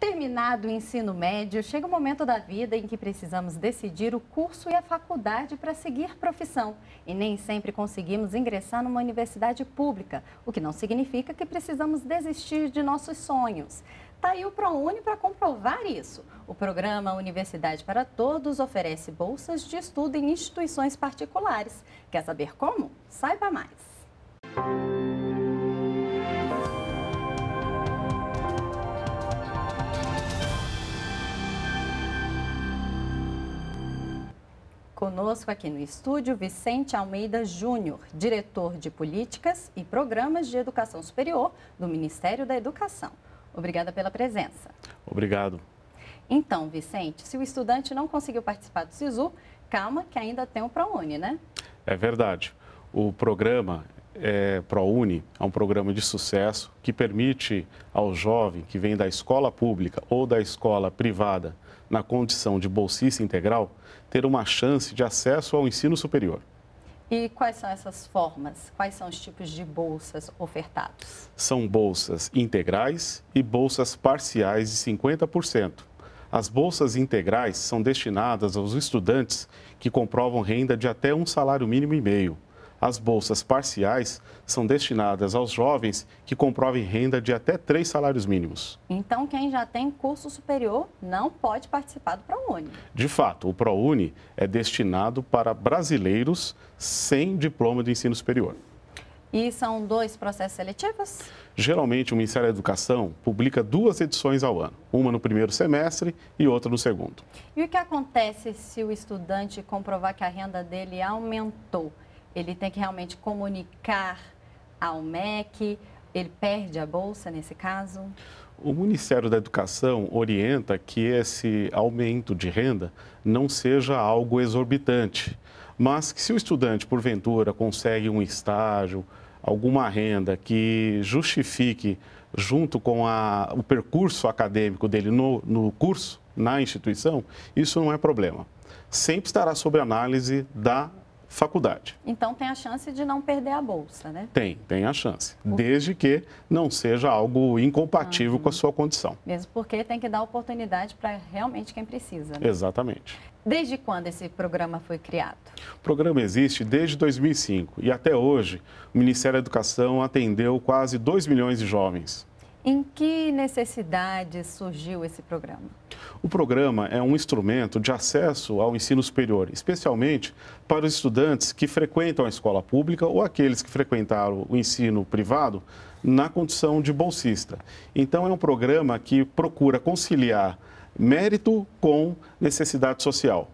Terminado o ensino médio, chega o momento da vida em que precisamos decidir o curso e a faculdade para seguir profissão. E nem sempre conseguimos ingressar numa universidade pública, o que não significa que precisamos desistir de nossos sonhos. Está aí o ProUni para comprovar isso. O programa Universidade para Todos oferece bolsas de estudo em instituições particulares. Quer saber como? Saiba mais. Conosco aqui no estúdio, Vicente Almeida Júnior, diretor de Políticas e Programas de Educação Superior do Ministério da Educação. Obrigada pela presença. Obrigado. Então, Vicente, se o estudante não conseguiu participar do SISU, calma que ainda tem o ProUni, né? É verdade. O programa é, ProUni é um programa de sucesso que permite ao jovem que vem da escola pública ou da escola privada na condição de bolsista integral ter uma chance de acesso ao ensino superior. E quais são essas formas? Quais são os tipos de bolsas ofertados? São bolsas integrais e bolsas parciais de 50%. As bolsas integrais são destinadas aos estudantes que comprovam renda de até um salário mínimo e meio as bolsas parciais são destinadas aos jovens que comprovem renda de até três salários mínimos. Então, quem já tem curso superior não pode participar do ProUni. De fato, o ProUni é destinado para brasileiros sem diploma de ensino superior. E são dois processos seletivos? Geralmente, o Ministério da Educação publica duas edições ao ano, uma no primeiro semestre e outra no segundo. E o que acontece se o estudante comprovar que a renda dele aumentou? Ele tem que realmente comunicar ao MEC, ele perde a bolsa nesse caso? O Ministério da Educação orienta que esse aumento de renda não seja algo exorbitante, mas que se o estudante, porventura, consegue um estágio, alguma renda que justifique, junto com a, o percurso acadêmico dele no, no curso, na instituição, isso não é problema. Sempre estará sob análise da faculdade. Então tem a chance de não perder a bolsa, né? Tem, tem a chance, desde que não seja algo incompatível uhum. com a sua condição. Mesmo porque tem que dar oportunidade para realmente quem precisa. Né? Exatamente. Desde quando esse programa foi criado? O programa existe desde 2005 e até hoje o Ministério da Educação atendeu quase 2 milhões de jovens. Em que necessidade surgiu esse programa? O programa é um instrumento de acesso ao ensino superior, especialmente para os estudantes que frequentam a escola pública ou aqueles que frequentaram o ensino privado na condição de bolsista. Então, é um programa que procura conciliar mérito com necessidade social.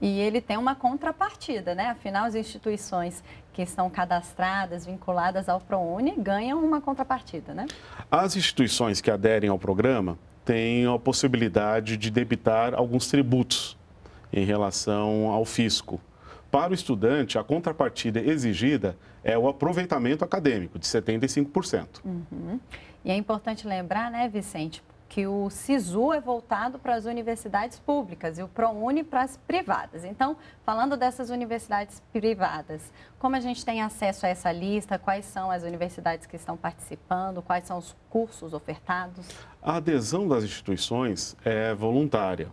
E ele tem uma contrapartida, né? Afinal, as instituições que estão cadastradas, vinculadas ao ProUni, ganham uma contrapartida, né? As instituições que aderem ao programa têm a possibilidade de debitar alguns tributos em relação ao fisco. Para o estudante, a contrapartida exigida é o aproveitamento acadêmico, de 75%. Uhum. E é importante lembrar, né, Vicente, que o SISU é voltado para as universidades públicas e o ProUni para as privadas. Então, falando dessas universidades privadas, como a gente tem acesso a essa lista? Quais são as universidades que estão participando? Quais são os cursos ofertados? A adesão das instituições é voluntária.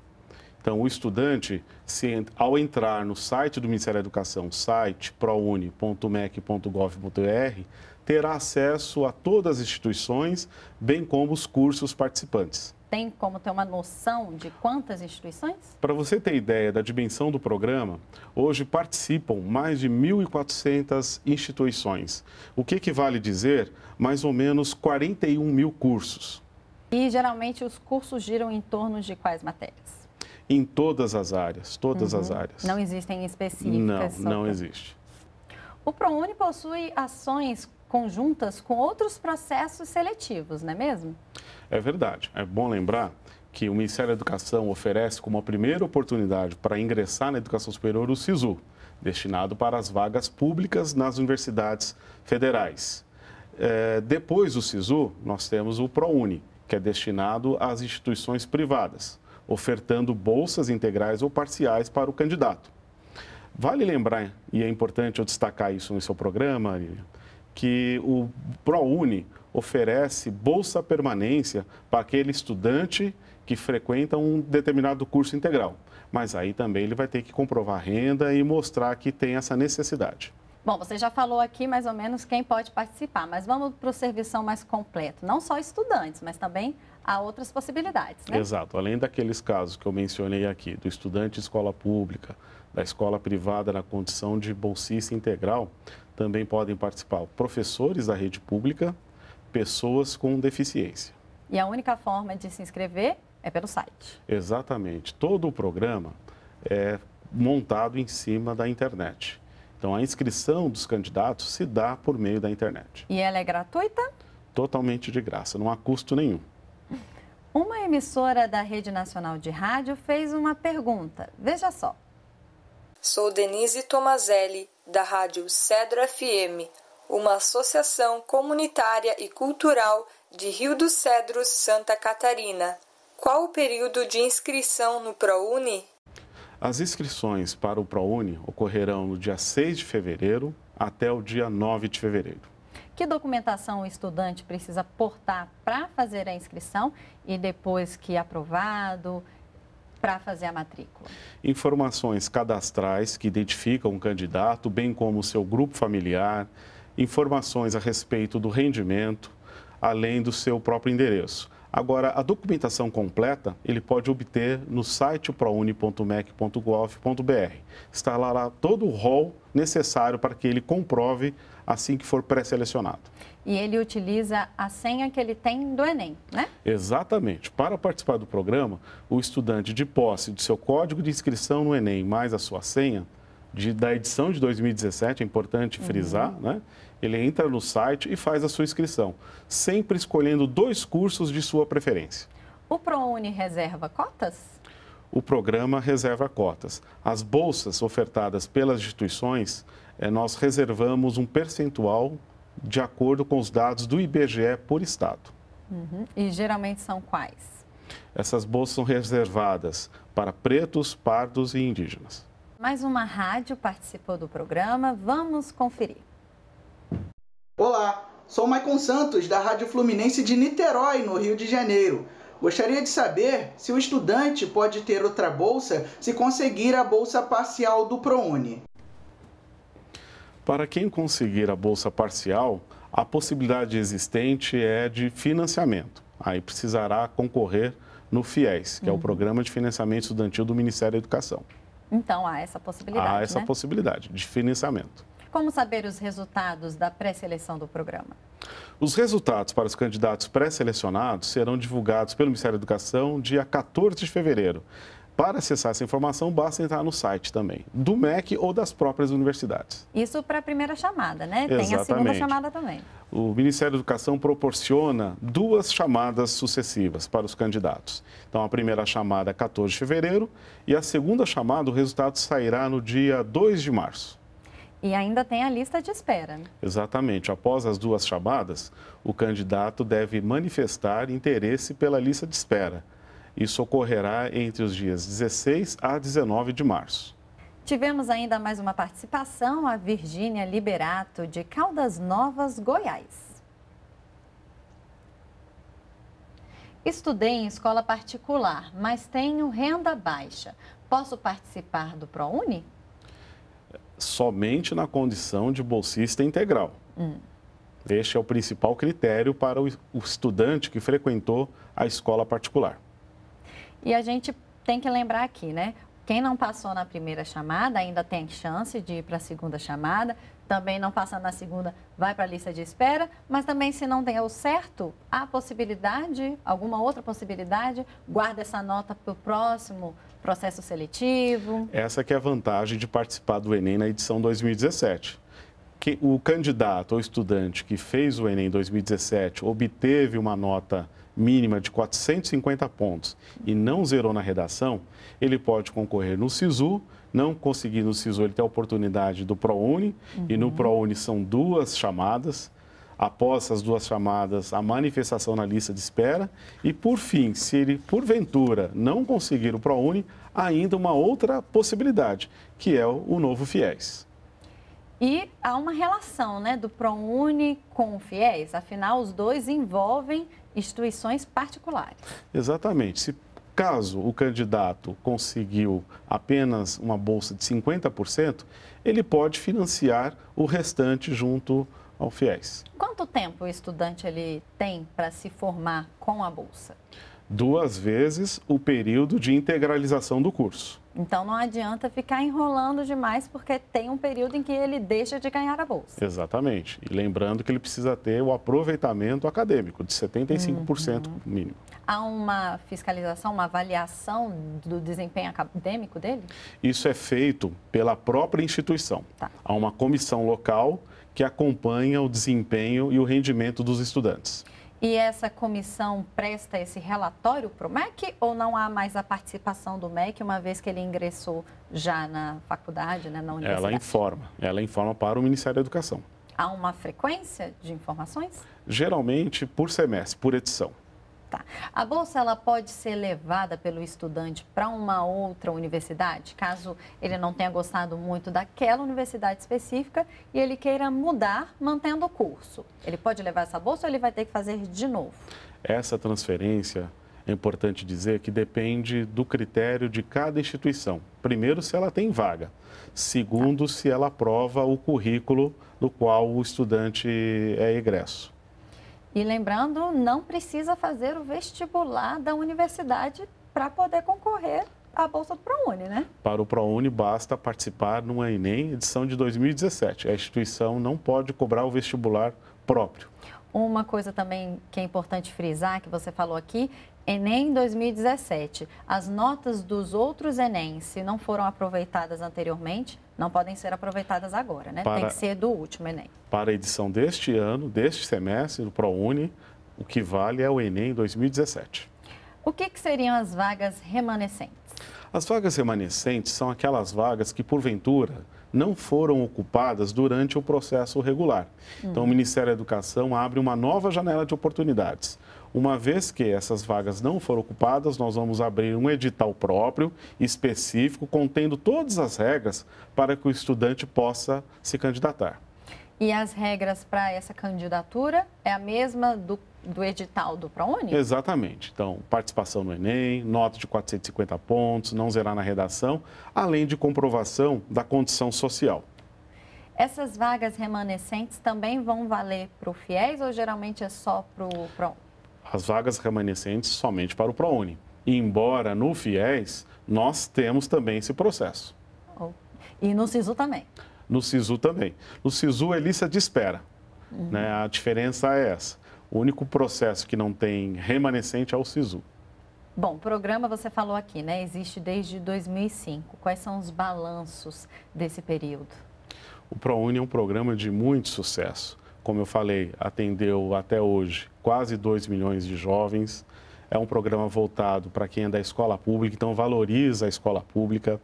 Então, o estudante, se, ao entrar no site do Ministério da Educação, site prouni.mec.gov.br, terá acesso a todas as instituições, bem como os cursos participantes. Tem como ter uma noção de quantas instituições? Para você ter ideia da dimensão do programa, hoje participam mais de 1.400 instituições, o que equivale dizer mais ou menos 41 mil cursos. E geralmente os cursos giram em torno de quais matérias? Em todas as áreas, todas uhum. as áreas. Não existem específicas? Não, não existe. O ProUni possui ações conjuntas com outros processos seletivos, não é mesmo? É verdade. É bom lembrar que o Ministério da Educação oferece como a primeira oportunidade para ingressar na educação superior o SISU, destinado para as vagas públicas nas universidades federais. É, depois do SISU, nós temos o ProUni, que é destinado às instituições privadas, ofertando bolsas integrais ou parciais para o candidato. Vale lembrar, e é importante eu destacar isso no seu programa, que o ProUni oferece bolsa permanência para aquele estudante que frequenta um determinado curso integral. Mas aí também ele vai ter que comprovar renda e mostrar que tem essa necessidade. Bom, você já falou aqui mais ou menos quem pode participar, mas vamos para o serviço mais completo. Não só estudantes, mas também há outras possibilidades, né? Exato. Além daqueles casos que eu mencionei aqui, do estudante de escola pública, da escola privada na condição de bolsista integral, também podem participar professores da rede pública, pessoas com deficiência. E a única forma de se inscrever é pelo site. Exatamente. Todo o programa é montado em cima da internet. Então, a inscrição dos candidatos se dá por meio da internet. E ela é gratuita? Totalmente de graça, não há custo nenhum. Uma emissora da Rede Nacional de Rádio fez uma pergunta. Veja só. Sou Denise Tomazelli, da Rádio Cedro FM, uma associação comunitária e cultural de Rio dos Cedros, Santa Catarina. Qual o período de inscrição no ProUni? As inscrições para o ProUni ocorrerão no dia 6 de fevereiro até o dia 9 de fevereiro. Que documentação o estudante precisa portar para fazer a inscrição e depois que aprovado, para fazer a matrícula? Informações cadastrais que identificam o candidato, bem como o seu grupo familiar, informações a respeito do rendimento, além do seu próprio endereço. Agora, a documentação completa ele pode obter no site prouni.mec.gov.br. Está lá, lá todo o rol necessário para que ele comprove assim que for pré-selecionado. E ele utiliza a senha que ele tem do Enem, né? Exatamente. Para participar do programa, o estudante de posse de seu código de inscrição no Enem mais a sua senha, de, da edição de 2017, é importante frisar, uhum. né? Ele entra no site e faz a sua inscrição, sempre escolhendo dois cursos de sua preferência. O ProUni reserva cotas? O programa reserva cotas. As bolsas ofertadas pelas instituições, eh, nós reservamos um percentual de acordo com os dados do IBGE por estado. Uhum. E geralmente são quais? Essas bolsas são reservadas para pretos, pardos e indígenas. Mais uma rádio participou do programa, vamos conferir. Olá, sou Maicon Santos, da Rádio Fluminense de Niterói, no Rio de Janeiro. Gostaria de saber se o estudante pode ter outra bolsa se conseguir a bolsa parcial do ProUni. Para quem conseguir a bolsa parcial, a possibilidade existente é de financiamento. Aí precisará concorrer no FIES, que uhum. é o uhum. Programa de Financiamento Estudantil do Ministério da Educação. Então há essa possibilidade. Há essa né? possibilidade de financiamento. Como saber os resultados da pré-seleção do programa? Os resultados para os candidatos pré-selecionados serão divulgados pelo Ministério da Educação dia 14 de fevereiro. Para acessar essa informação, basta entrar no site também, do MEC ou das próprias universidades. Isso para a primeira chamada, né? Exatamente. Tem a segunda chamada também. O Ministério da Educação proporciona duas chamadas sucessivas para os candidatos. Então, a primeira chamada é 14 de fevereiro e a segunda chamada, o resultado sairá no dia 2 de março. E ainda tem a lista de espera. Né? Exatamente. Após as duas chamadas, o candidato deve manifestar interesse pela lista de espera. Isso ocorrerá entre os dias 16 a 19 de março. Tivemos ainda mais uma participação, a Virgínia Liberato, de Caldas Novas, Goiás. Estudei em escola particular, mas tenho renda baixa. Posso participar do ProUni? Somente na condição de bolsista integral. Hum. Este é o principal critério para o estudante que frequentou a escola particular. E a gente tem que lembrar aqui, né? Quem não passou na primeira chamada ainda tem chance de ir para a segunda chamada. Também não passando na segunda, vai para a lista de espera. Mas também, se não der o certo, há possibilidade, alguma outra possibilidade, guarda essa nota para o próximo processo seletivo. Essa que é a vantagem de participar do Enem na edição 2017. Que o candidato ou estudante que fez o Enem 2017 obteve uma nota mínima de 450 pontos e não zerou na redação, ele pode concorrer no SISU, não conseguir no SISU, ele tem a oportunidade do ProUni, uhum. e no uhum. ProUni são duas chamadas, após as duas chamadas, a manifestação na lista de espera. E, por fim, se ele, porventura, não conseguir o ProUni, ainda uma outra possibilidade, que é o novo FIES. E há uma relação né, do ProUni com o FIES, afinal, os dois envolvem instituições particulares. Exatamente. Se caso o candidato conseguiu apenas uma bolsa de 50%, ele pode financiar o restante junto ao FIES. Quanto tempo o estudante ele tem para se formar com a bolsa? Duas vezes o período de integralização do curso. Então não adianta ficar enrolando demais porque tem um período em que ele deixa de ganhar a bolsa. Exatamente. E lembrando que ele precisa ter o aproveitamento acadêmico de 75% uhum. mínimo. Há uma fiscalização, uma avaliação do desempenho acadêmico dele? Isso é feito pela própria instituição. Tá. Há uma comissão local que acompanha o desempenho e o rendimento dos estudantes. E essa comissão presta esse relatório para o MEC ou não há mais a participação do MEC, uma vez que ele ingressou já na faculdade, né, na universidade? Ela informa, ela informa para o Ministério da Educação. Há uma frequência de informações? Geralmente por semestre, por edição. Tá. A bolsa ela pode ser levada pelo estudante para uma outra universidade, caso ele não tenha gostado muito daquela universidade específica e ele queira mudar mantendo o curso. Ele pode levar essa bolsa ou ele vai ter que fazer de novo? Essa transferência é importante dizer que depende do critério de cada instituição. Primeiro, se ela tem vaga. Segundo, se ela aprova o currículo do qual o estudante é egresso. E lembrando, não precisa fazer o vestibular da universidade para poder concorrer à Bolsa do ProUni, né? Para o ProUni, basta participar numa Enem edição de 2017. A instituição não pode cobrar o vestibular próprio. Uma coisa também que é importante frisar, que você falou aqui, Enem 2017. As notas dos outros Enem, se não foram aproveitadas anteriormente, não podem ser aproveitadas agora, né? Para, Tem que ser do último Enem. Para a edição deste ano, deste semestre, do ProUni, o que vale é o Enem 2017. O que, que seriam as vagas remanescentes? As vagas remanescentes são aquelas vagas que, porventura, não foram ocupadas durante o processo regular. Uhum. Então, o Ministério da Educação abre uma nova janela de oportunidades. Uma vez que essas vagas não foram ocupadas, nós vamos abrir um edital próprio, específico, contendo todas as regras para que o estudante possa se candidatar. E as regras para essa candidatura é a mesma do, do edital do ProUni? Exatamente. Então, participação no Enem, nota de 450 pontos, não zerar na redação, além de comprovação da condição social. Essas vagas remanescentes também vão valer para o FIES ou geralmente é só para o ProUni? as vagas remanescentes somente para o ProUni. Embora no FIES, nós temos também esse processo. E no SISU também? No SISU também. No SISU é lista de espera. Uhum. Né? A diferença é essa. O único processo que não tem remanescente é o SISU. Bom, o programa você falou aqui, né? Existe desde 2005. Quais são os balanços desse período? O ProUni é um programa de muito sucesso como eu falei, atendeu até hoje quase 2 milhões de jovens. É um programa voltado para quem é da escola pública, então valoriza a escola pública.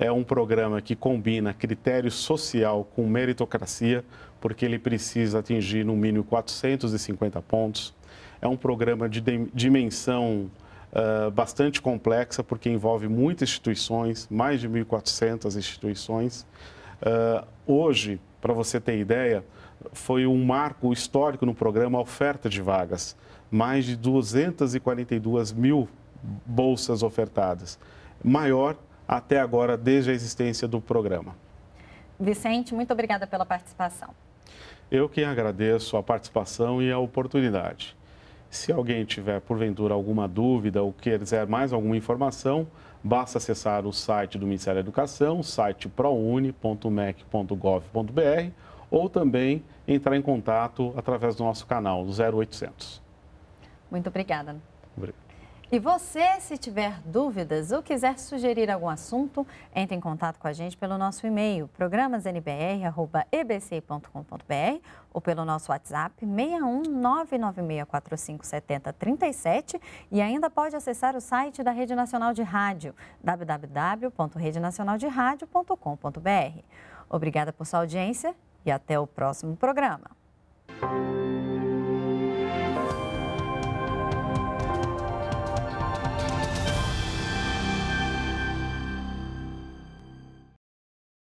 É um programa que combina critério social com meritocracia, porque ele precisa atingir no mínimo 450 pontos. É um programa de dimensão uh, bastante complexa, porque envolve muitas instituições, mais de 1.400 instituições. Uh, hoje, para você ter ideia, foi um marco histórico no programa Oferta de Vagas. Mais de 242 mil bolsas ofertadas. Maior até agora desde a existência do programa. Vicente, muito obrigada pela participação. Eu que agradeço a participação e a oportunidade. Se alguém tiver, porventura, alguma dúvida ou quiser mais alguma informação, basta acessar o site do Ministério da Educação, site prouni.mec.gov.br ou também entrar em contato através do nosso canal, 0800. Muito obrigada. E você, se tiver dúvidas ou quiser sugerir algum assunto, entre em contato com a gente pelo nosso e-mail, programasnbr.ebc.com.br ou pelo nosso WhatsApp 61 996457037 e ainda pode acessar o site da Rede Nacional de Rádio, www.redenacionalderadio.com.br. Obrigada por sua audiência e até o próximo programa.